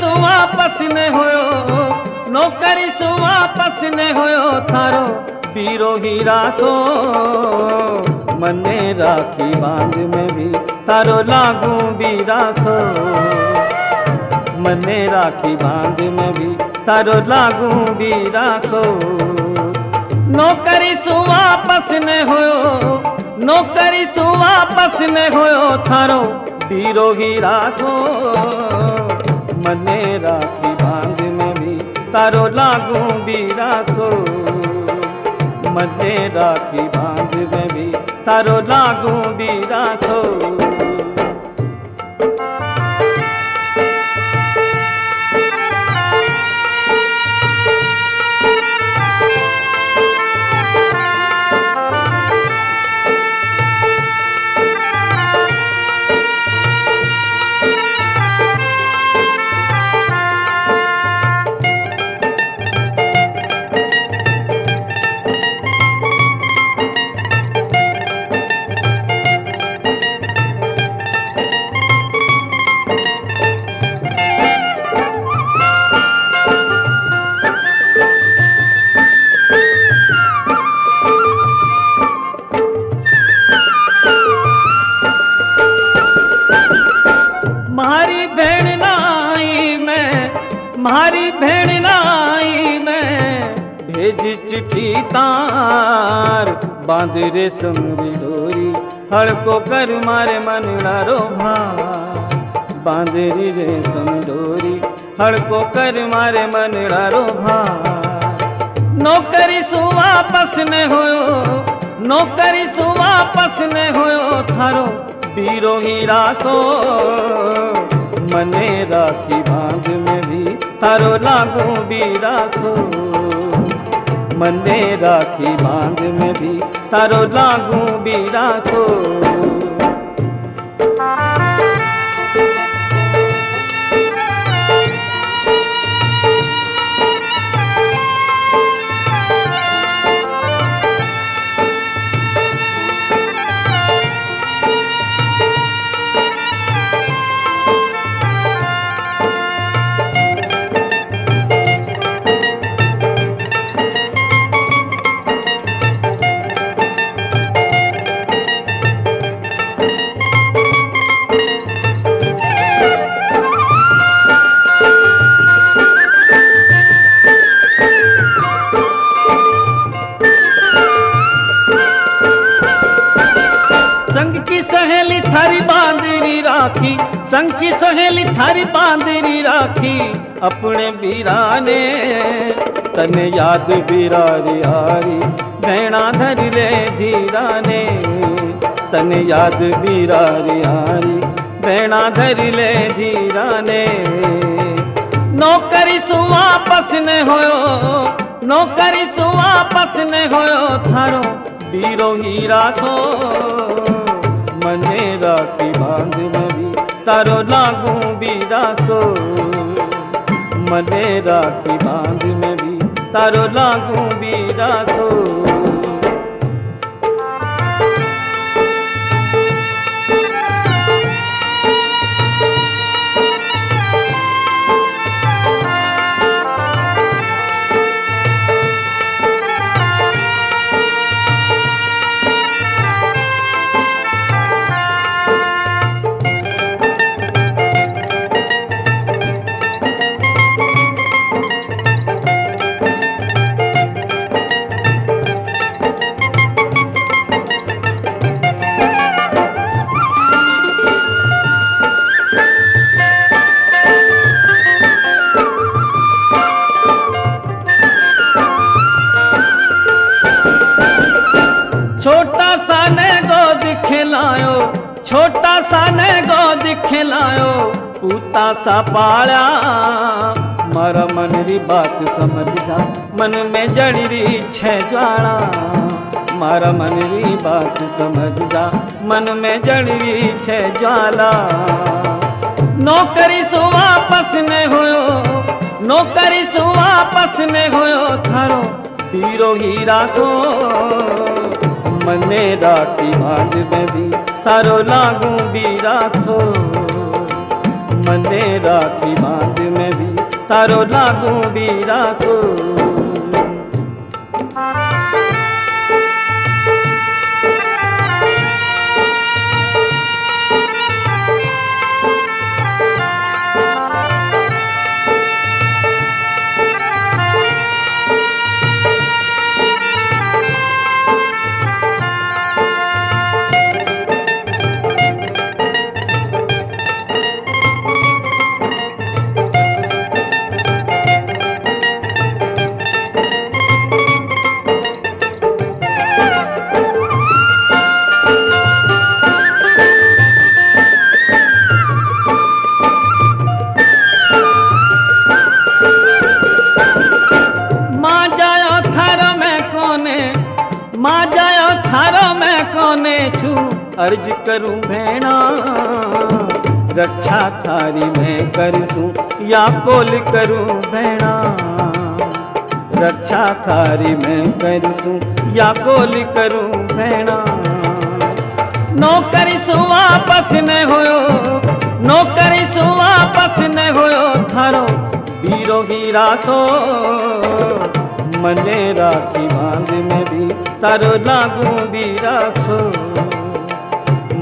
सु वापस न हुयो। नौकरी सु वापस न हुयो थारो पीरो हीरा सो मने राखी बाँध में भी थारो लागू बीरा सो मने राखी बाँध में भी तारो लागू बीरा सो नौकरी सु वापस न हुयो। नौकरी सु वापस न हुयो थारो बीरो हीरा सो मने राखी बाँध में भी तारो लागू बीरा सो। मने राखी बाँध में भी तारो लागू बीरा म्हारी भेण नाई में भेज चिट्ठी तार, बाँध रे समरी डोरी, हड़को कर मारे मन रो भार। बाँध रे रेशम डोरी, हड़को कर मारे मन रो भा नौकरी सु वापस ने हो नौकरी सु वापस हो थारो बीरो ही रासो। मने राखी बाँध में भी तारो लागू बीरा सो मने राखी बाँध में भी तारो लागू बीरा सो राखी संग की सहेली थारी बांदरी राखी, अपने बीराने तने याद बीरारी आरी भेणा धर ले धीराने तने याद बीरारी आरी भेणा धर ले धीराने। नौकरी सु वापस न होयो, नौकरी सु वापस न होयो, थारो बीरो हीरा सो, मने राखी बाँध में भी तारो लागू बीरा सो मने राखी बांध में भी छोटा सा ने गोद खिलायो पूता सा पाला मारा मन री बात समझ जा, मन में जड़ी री छह ज्वाला। मारा मन री बात समझ जा, मन में जड़ी री छह ज्वाला। नौकरी सु वापस न हुयो, नौकरी सु वापस न हुयो थारो हीरो हीरा सो। मने राखी बाँध भी तारो लागू भी सो मने राखी बाँध में तारो लागू अर्ज़ करूँ भेणा, रक्षा थारी में करसूं या कोल करूँ भेणा, रक्षा थारी में करसूं या कोल करूँ भेणा। नौकरी सु वापस न हुयो, नौकरी सु वापस न हुयो, थारो हीरो हीरा सो मने राखी बाँध में भी, तारो लागू बीरा सो।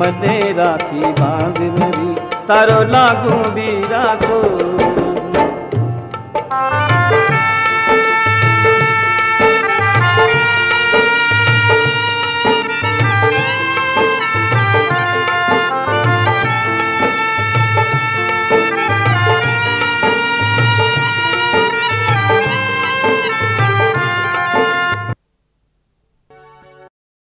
मने राखी बाँध में भी तारो लागू बीरा सो